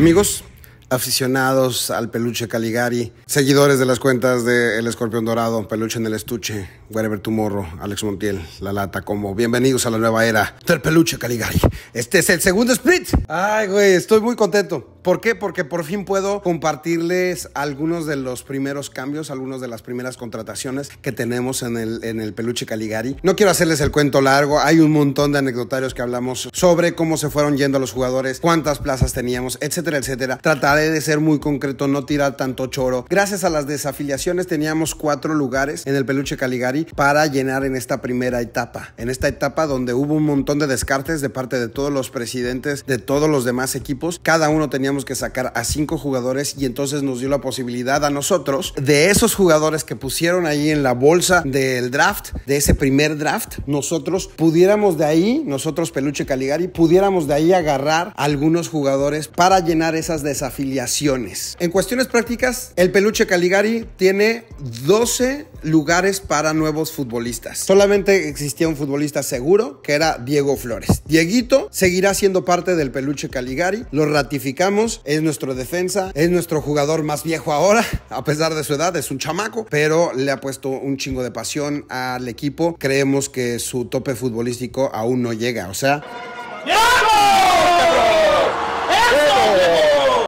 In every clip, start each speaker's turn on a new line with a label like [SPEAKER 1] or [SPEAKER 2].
[SPEAKER 1] Amigos, aficionados al peluche Caligari, seguidores de las cuentas de El Escorpión Dorado, Peluche en el Estuche, Wherever Tomorrow, Alex Montiel, La Lata, como bienvenidos a la nueva era del peluche Caligari. Este es el segundo split. Ay, güey, estoy muy contento. ¿Por qué? Porque por fin puedo compartirles algunos de los primeros cambios, algunas de las primeras contrataciones que tenemos en el, en el peluche Caligari. No quiero hacerles el cuento largo, hay un montón de anecdotarios que hablamos sobre cómo se fueron yendo los jugadores, cuántas plazas teníamos, etcétera, etcétera. Trataré de ser muy concreto, no tirar tanto choro. Gracias a las desafiliaciones teníamos cuatro lugares en el peluche Caligari para llenar en esta primera etapa. En esta etapa donde hubo un montón de descartes de parte de todos los presidentes de todos los demás equipos. Cada uno tenía que sacar a cinco jugadores y entonces nos dio la posibilidad a nosotros de esos jugadores que pusieron ahí en la bolsa del draft, de ese primer draft, nosotros pudiéramos de ahí, nosotros Peluche Caligari, pudiéramos de ahí agarrar algunos jugadores para llenar esas desafiliaciones. En cuestiones prácticas, el Peluche Caligari tiene 12 lugares para nuevos futbolistas. Solamente existía un futbolista seguro, que era Diego Flores. Dieguito seguirá siendo parte del Peluche Caligari, lo ratificamos es nuestro defensa, es nuestro jugador más viejo ahora, a pesar de su edad, es un chamaco, pero le ha puesto un chingo de pasión al equipo. Creemos que su tope futbolístico aún no llega, o sea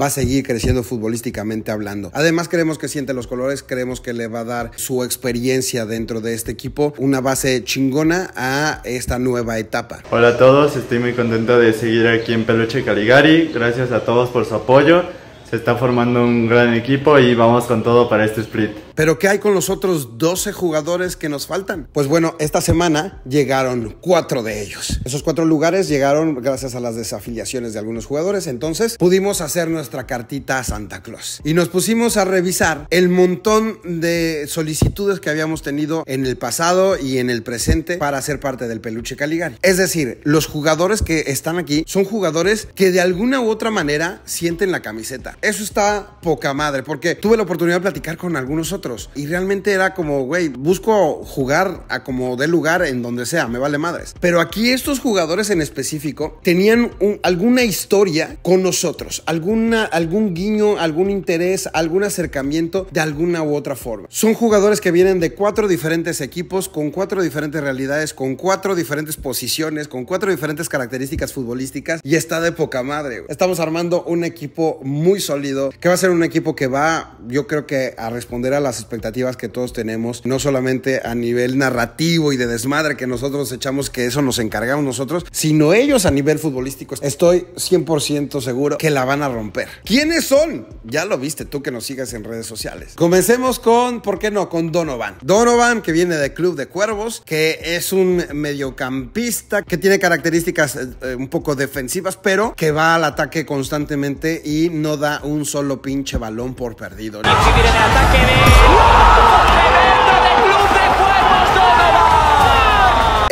[SPEAKER 1] va a seguir creciendo futbolísticamente hablando. Además, creemos que siente los colores, creemos que le va a dar su experiencia dentro de este equipo, una base chingona a esta nueva etapa.
[SPEAKER 2] Hola a todos, estoy muy contento de seguir aquí en Peluche Caligari. Gracias a todos por su apoyo. Se está formando un gran equipo y vamos con todo para este split.
[SPEAKER 1] Pero ¿qué hay con los otros 12 jugadores que nos faltan? Pues bueno, esta semana llegaron cuatro de ellos. Esos cuatro lugares llegaron gracias a las desafiliaciones de algunos jugadores. Entonces pudimos hacer nuestra cartita a Santa Claus. Y nos pusimos a revisar el montón de solicitudes que habíamos tenido en el pasado y en el presente para ser parte del peluche Caligari. Es decir, los jugadores que están aquí son jugadores que de alguna u otra manera sienten la camiseta. Eso está poca madre porque tuve la oportunidad de platicar con algunos otros y realmente era como, güey, busco jugar a como de lugar en donde sea, me vale madres. Pero aquí estos jugadores en específico tenían alguna historia con nosotros, alguna, algún guiño, algún interés, algún acercamiento de alguna u otra forma. Son jugadores que vienen de cuatro diferentes equipos, con cuatro diferentes realidades, con cuatro diferentes posiciones, con cuatro diferentes características futbolísticas y está de poca madre. Estamos armando un equipo muy sólido, que va a ser un equipo que va, yo creo que a responder a las expectativas que todos tenemos, no solamente a nivel narrativo y de desmadre que nosotros echamos, que eso nos encargamos nosotros, sino ellos a nivel futbolístico. Estoy 100% seguro que la van a romper. ¿Quiénes son? Ya lo viste tú que nos sigas en redes sociales. Comencemos con, ¿por qué no? Con Donovan. Donovan, que viene del Club de Cuervos, que es un mediocampista que tiene características eh, eh, un poco defensivas, pero que va al ataque constantemente y no da un solo pinche balón por perdido.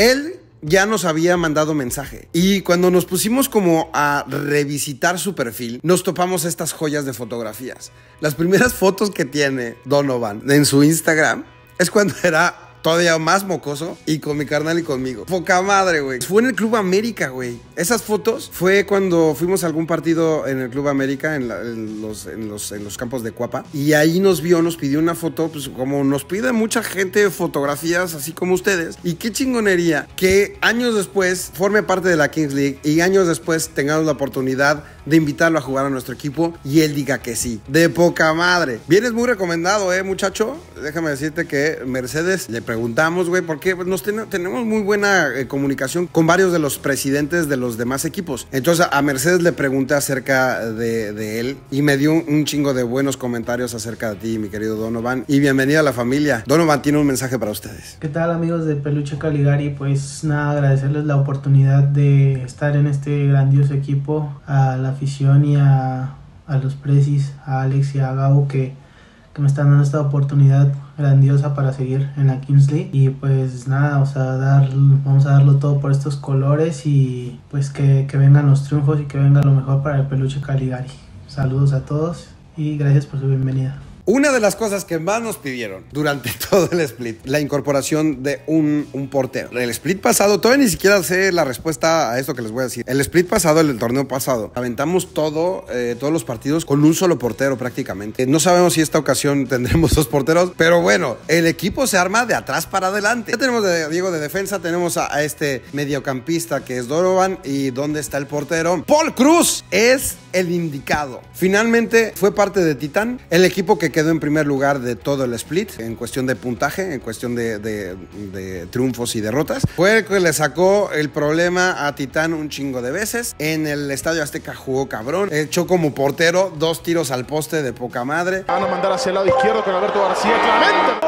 [SPEAKER 1] Él ya nos había mandado mensaje. Y cuando nos pusimos como a revisitar su perfil, nos topamos estas joyas de fotografías. Las primeras fotos que tiene Donovan en su Instagram es cuando era todavía más mocoso y con mi carnal y conmigo. Poca madre, güey. Fue en el Club América, güey. Esas fotos fue cuando fuimos a algún partido en el Club América, en, los, en, los, campos de Cuapa. Y ahí nos vio, nos pidió una foto, pues como nos pide mucha gente fotografías, así como ustedes. Y qué chingonería que años después forme parte de la Kings League y años después tengamos la oportunidad de invitarlo a jugar a nuestro equipo y él diga que sí. De poca madre. Vienes muy recomendado, eh, muchacho. Déjame decirte que Mercedes le preguntamos, güey, porque nos tenemos muy buena eh, comunicación con varios de los presidentes de los demás equipos. Entonces a Mercedes le pregunté acerca de, él y me dio un, chingo de buenos comentarios acerca de ti, mi querido Donovan. Y bienvenida a la familia. Donovan tiene un mensaje para ustedes.
[SPEAKER 3] ¿Qué tal amigos de Peluche Caligari? Pues nada, agradecerles la oportunidad de estar en este grandioso equipo, a la afición y a, a los precis, a Alex y a Gabo que que me están dando esta oportunidad grandiosa para seguir en la Kingsley y pues nada, o sea, dar, vamos a darlo todo por estos colores y pues que, que vengan los triunfos y que venga lo mejor para el peluche Caligari. Saludos a todos y gracias por su bienvenida.
[SPEAKER 1] Una de las cosas que más nos pidieron durante todo el split, la incorporación de un, portero. El split pasado, todavía ni siquiera sé la respuesta a esto que les voy a decir. El split pasado, el, torneo pasado, aventamos todo, eh, todos los partidos con un solo portero prácticamente. No sabemos si esta ocasión tendremos dos porteros, pero bueno, el equipo se arma de atrás para adelante. Ya tenemos de Diego de defensa, tenemos a, a este mediocampista que es Dorovan y ¿dónde está el portero? Paul Cruz es el indicado. Finalmente fue parte de Titán, el equipo que quedó en primer lugar de todo el split en cuestión de puntaje, en cuestión de, de- de triunfos y derrotas. Fue el que le sacó el problema a Titán un chingo de veces. En el Estadio Azteca jugó cabrón, echó como portero dos tiros al poste de poca madre.
[SPEAKER 4] Van a mandar hacia el lado izquierdo con Alberto García. Clemente.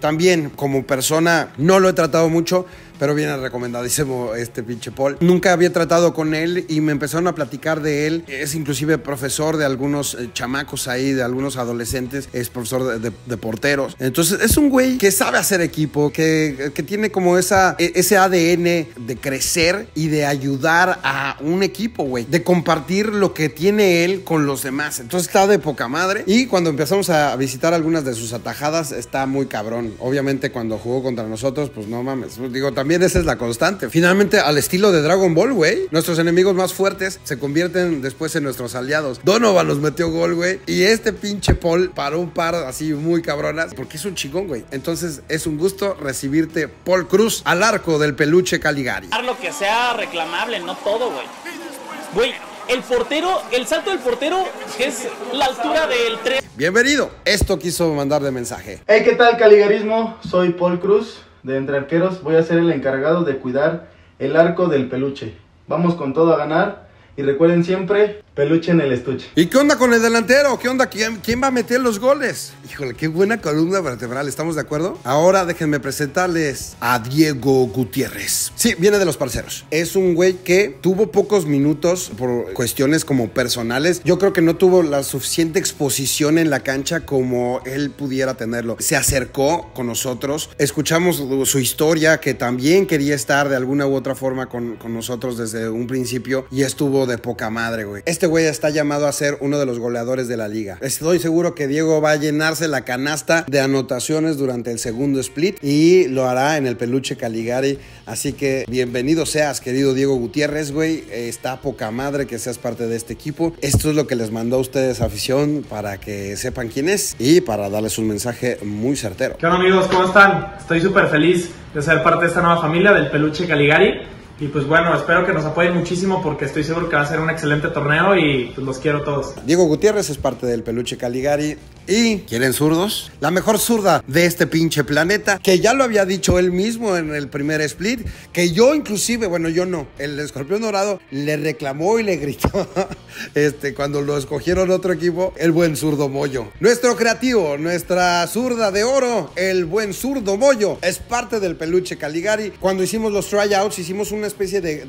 [SPEAKER 1] También como persona no lo he tratado mucho, pero viene recomendadísimo este pinche Paul. Nunca había tratado con él y me empezaron a platicar de él. Es inclusive profesor de algunos eh, chamacos ahí, de algunos adolescentes. Es profesor de, porteros. Entonces es un güey que sabe hacer equipo, que, que tiene como esa, e- ese ADN de crecer y de ayudar a un equipo, güey. De compartir lo que tiene él con los demás. Entonces está de poca madre. Y cuando empezamos a visitar algunas de sus atajadas, está muy cabrón. Obviamente cuando jugó contra nosotros, pues no mames. Digo, también esa es la constante. Finalmente, al estilo de Dragon Ball, güey. Nuestros enemigos más fuertes se convierten después en nuestros aliados. Donovan nos metió gol, güey. Y este pinche Paul paró un par así muy cabronas. Porque es un chingón, güey. Entonces es un gusto recibirte, Paul Cruz, al arco del peluche Caligari.
[SPEAKER 5] lo que sea reclamable, no todo, güey. Güey, el portero, el salto del portero, es la altura del 3.
[SPEAKER 1] Bienvenido. Esto quiso mandar de mensaje.
[SPEAKER 6] Hey, ¿qué tal Caligarismo? Soy Paul Cruz, de Entre Arqueros. Voy a ser el encargado de cuidar el arco del peluche. Vamos con todo a ganar y recuerden siempre, peluche en el estuche.
[SPEAKER 1] ¿Y qué onda con el delantero? ¿Qué onda? ¿Quién, quién va a meter los goles? Híjole, qué buena columna vertebral, ¿estamos de acuerdo? Ahora déjenme presentarles a Diego Gutiérrez. Sí, viene de los parceros. Es un güey que tuvo pocos minutos por cuestiones como personales. Yo creo que no tuvo la suficiente exposición en la cancha como él pudiera tenerlo. Se acercó con nosotros, escuchamos su historia, que también quería estar de alguna u otra forma con, con nosotros desde un principio y estuvo de poca madre, güey. Este güey está llamado a ser uno de los goleadores de la liga. Estoy seguro que Diego va a llenarse la canasta de anotaciones durante el segundo split y lo hará en el peluche Caligari. Así que bienvenido seas, querido Diego Gutiérrez, güey. Está poca madre que seas parte de este equipo. Esto es lo que les mandó a ustedes afición para que sepan quién es y para darles un mensaje muy certero.
[SPEAKER 7] ¿Qué onda amigos? ¿Cómo están? Estoy súper feliz de ser parte de esta nueva familia del Peluche Caligari. Y pues bueno, espero que nos apoyen muchísimo porque estoy seguro que va a ser un excelente torneo y pues los quiero todos.
[SPEAKER 1] Diego Gutiérrez es parte del peluche Caligari. Y, ¿quieren zurdos? La mejor zurda de este pinche planeta, que ya lo había dicho él mismo en el primer split, que yo inclusive, bueno, yo no, el escorpión dorado le reclamó y le gritó este, cuando lo escogieron otro equipo, el buen zurdo Moyo. Nuestro creativo, nuestra zurda de oro, el buen zurdo Moyo, es parte del peluche Caligari. Cuando hicimos los tryouts, hicimos una especie de,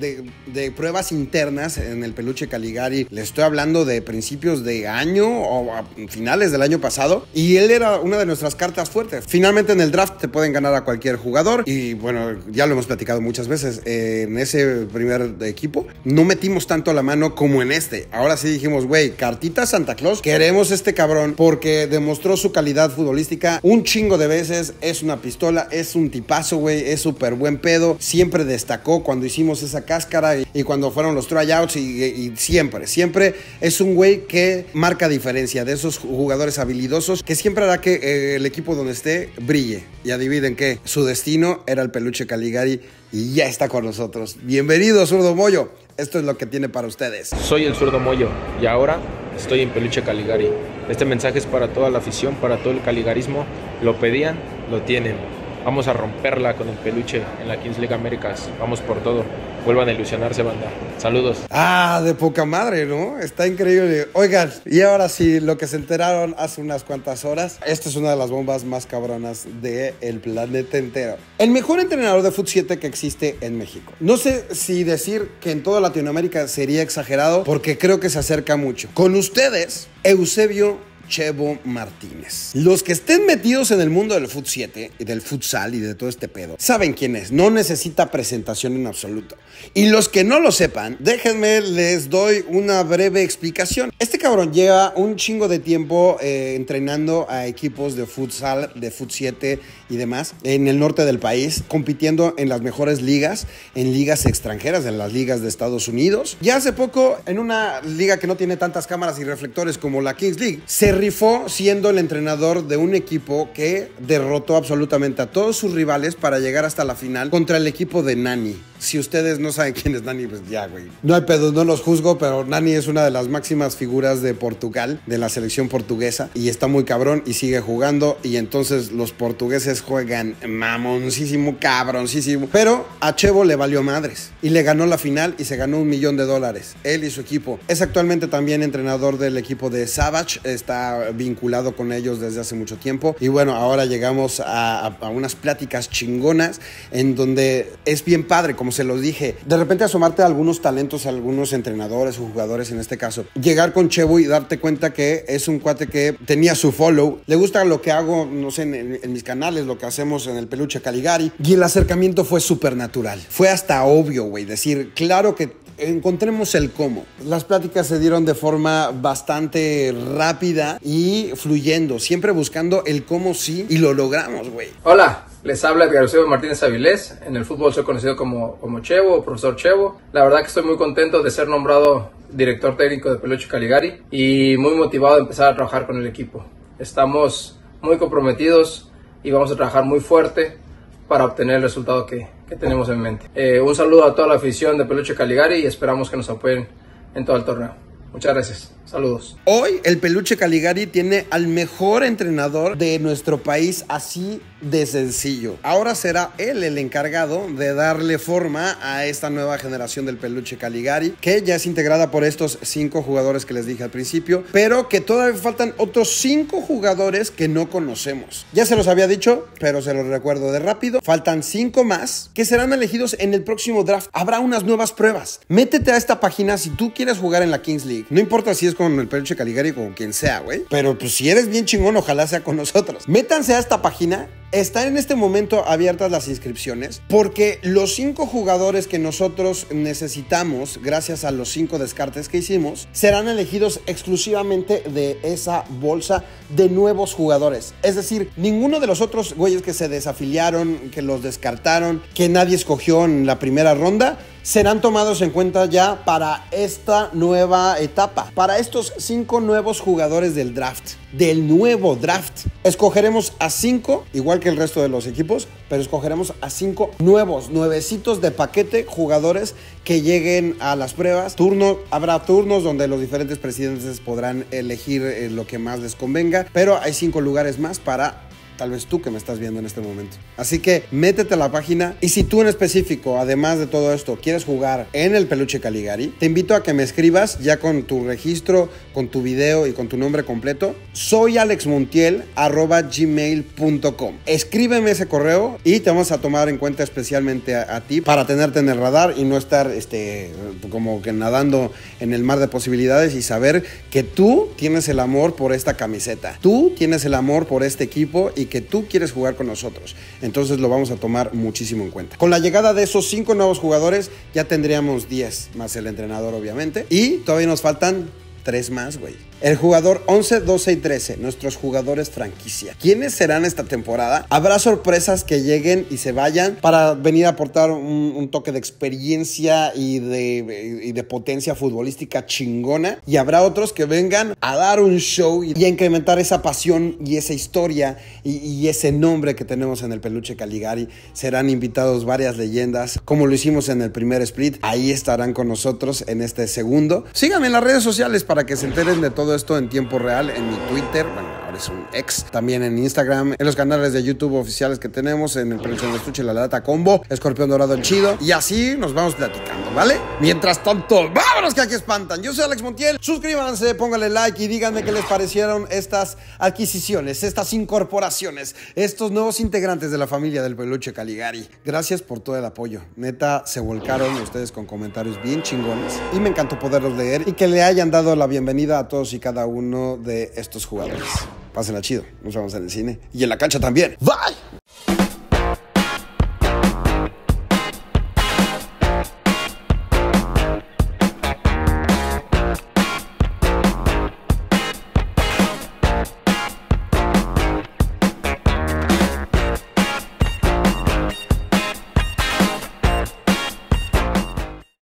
[SPEAKER 1] de- pruebas internas en el peluche Caligari. Le estoy hablando de principios de año o finales del año pasado. Y él era una de nuestras cartas fuertes. Finalmente en el draft te pueden ganar a cualquier jugador. Y bueno, ya lo hemos platicado muchas veces. en ese primer equipo no metimos tanto la mano como en este. Ahora sí dijimos, güey, cartita Santa Claus. Queremos este cabrón porque demostró su calidad futbolística un chingo de veces. Es una pistola, es un tipazo, güey. Es súper buen pedo. Siempre destacó cuando hicimos esa cáscara y, y cuando fueron los tryouts. Y, y siempre, siempre es un güey que marca diferencia de esos jugadores habilidosos que siempre hará que eh, el equipo donde esté brille. Y adivinen qué, su destino era el peluche Caligari y ya está con nosotros. Bienvenido, zurdo Moyo. Esto es lo que tiene para ustedes.
[SPEAKER 8] Soy el zurdo Moyo y ahora estoy en Peluche Caligari. Este mensaje es para toda la afición, para todo el caligarismo. Lo pedían, lo tienen. Vamos a romperla con el peluche en la Kings League Américas. Vamos por todo. Vuelvan a ilusionarse, banda. Saludos.
[SPEAKER 1] Ah, de poca madre, ¿no? Está increíble. Oigan, y ahora sí, lo que se enteraron hace unas cuantas horas. Esta es una de las bombas más cabronas del planeta entero. El mejor entrenador de Foot 7 que existe en México. No sé si decir que en toda Latinoamérica sería exagerado, porque creo que se acerca mucho. Con ustedes, Eusebio Chevo Martínez. Los que estén metidos en el mundo del Fut 7 y del futsal y de todo este pedo, saben quién es. No necesita presentación en absoluto. Y los que no lo sepan, déjenme, les doy una breve explicación. Este cabrón lleva un chingo de tiempo eh, entrenando a equipos de futsal, de Fut 7 y demás en el norte del país, compitiendo en las mejores ligas, en ligas extranjeras, en las ligas de Estados Unidos. Ya hace poco, en una liga que no tiene tantas cámaras y reflectores como la Kings League, se rifó siendo el entrenador de un equipo que derrotó absolutamente a todos sus rivales para llegar hasta la final contra el equipo de Nani. Si ustedes no saben quién es Nani, pues ya, güey. No hay pedo, no los juzgo, pero Nani es una de las máximas figuras de Portugal, de la selección portuguesa, y está muy cabrón y sigue jugando. Y entonces los portugueses juegan mamoncísimo, cabroncísimo. Pero a Chevo le valió madres y le ganó la final y se ganó un millón de dólares. Él y su equipo. Es actualmente también entrenador del equipo de Savage, está vinculado con ellos desde hace mucho tiempo. Y bueno, ahora llegamos a, a unas pláticas chingonas en donde es bien padre, como se los dije, de repente asomarte a algunos talentos, a algunos entrenadores o jugadores en este caso. Llegar con Chevo y darte cuenta que es un cuate que tenía su follow, le gusta lo que hago, no sé, en, en mis canales, lo que hacemos en el peluche Caligari. Y el acercamiento fue súper natural. Fue hasta obvio, güey, decir, claro que encontremos el cómo. Las pláticas se dieron de forma bastante rápida y fluyendo, siempre buscando el cómo sí y lo logramos, güey.
[SPEAKER 9] Hola, les habla Edgar Eusebio Martínez Avilés. En el fútbol soy conocido como, como Chevo o profesor Chevo. La verdad que estoy muy contento de ser nombrado director técnico de Peluche Caligari y muy motivado de empezar a trabajar con el equipo. Estamos muy comprometidos y vamos a trabajar muy fuerte para obtener el resultado que, que tenemos en mente. Eh, un saludo a toda la afición de Peluche Caligari y esperamos que nos apoyen en todo el torneo. Muchas gracias. Saludos.
[SPEAKER 1] Hoy el Peluche Caligari tiene al mejor entrenador de nuestro país así de sencillo. Ahora será él el encargado de darle forma a esta nueva generación del Peluche Caligari, que ya es integrada por estos cinco jugadores que les dije al principio, pero que todavía faltan otros cinco jugadores que no conocemos. Ya se los había dicho, pero se los recuerdo de rápido. Faltan cinco más que serán elegidos en el próximo draft. Habrá unas nuevas pruebas. Métete a esta página si tú quieres jugar en la Kings League. No importa si es con el Peluche Caligari con quien sea, güey. Pero pues si eres bien chingón, ojalá sea con nosotros. Métanse a esta página están en este momento abiertas las inscripciones porque los cinco jugadores que nosotros necesitamos, gracias a los cinco descartes que hicimos, serán elegidos exclusivamente de esa bolsa de nuevos jugadores. Es decir, ninguno de los otros güeyes que se desafiliaron, que los descartaron, que nadie escogió en la primera ronda, serán tomados en cuenta ya para esta nueva etapa, para estos cinco nuevos jugadores del draft, del nuevo draft. Escogeremos a cinco, igual que el resto de los equipos, pero escogeremos a cinco nuevos, nuevecitos de paquete jugadores que lleguen a las pruebas. Turno, habrá turnos donde los diferentes presidentes podrán elegir eh, lo que más les convenga, pero hay cinco lugares más para tal vez tú que me estás viendo en este momento. Así que métete a la página y si tú en específico, además de todo esto, quieres jugar en el peluche Caligari, te invito a que me escribas ya con tu registro, con tu video y con tu nombre completo. Soy alexmontiel@gmail.com. Escríbeme ese correo y te vamos a tomar en cuenta especialmente a, a, ti para tenerte en el radar y no estar este como que nadando en el mar de posibilidades y saber que tú tienes el amor por esta camiseta. Tú tienes el amor por este equipo y que tú quieres jugar con nosotros. Entonces lo vamos a tomar muchísimo en cuenta. Con la llegada de esos cinco nuevos jugadores, ya tendríamos 10 más el entrenador, obviamente. Y todavía nos faltan tres más, güey. El jugador 11, 12 y 13, nuestros jugadores franquicia. ¿Quiénes serán esta temporada? Habrá sorpresas que lleguen y se vayan para venir a aportar un, toque de experiencia y de, potencia futbolística chingona. Y habrá otros que vengan a dar un show y, a incrementar esa pasión y esa historia y, ese nombre que tenemos en el peluche Caligari. Serán invitados varias leyendas, como lo hicimos en el primer split. Ahí estarán con nosotros en este segundo. Síganme en las redes sociales para que se enteren de todo esto en tiempo real en mi Twitter. Es un ex. También en Instagram, en los canales de YouTube oficiales que tenemos, en el Peluche en el Estuche, La Lata Combo, Escorpión Dorado el Chido. Y así nos vamos platicando, ¿vale? Mientras tanto, vámonos que aquí espantan. Yo soy Alex Montiel. Suscríbanse, pónganle like y díganme qué les parecieron estas adquisiciones, estas incorporaciones, estos nuevos integrantes de la familia del Peluche Caligari. Gracias por todo el apoyo. Neta, se volcaron ustedes con comentarios bien chingones y me encantó poderlos leer y que le hayan dado la bienvenida a todos y cada uno de estos jugadores. Pásenla chido. Nos vemos en el cine y en la cancha también. Bye.